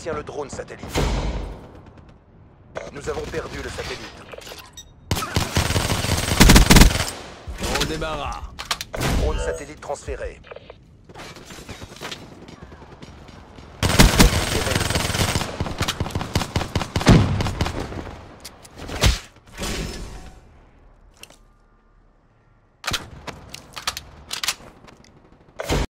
détient le drone satellite. Nous avons perdu le satellite. On débarras. Drone satellite transféré.